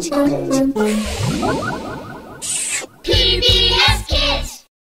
轻。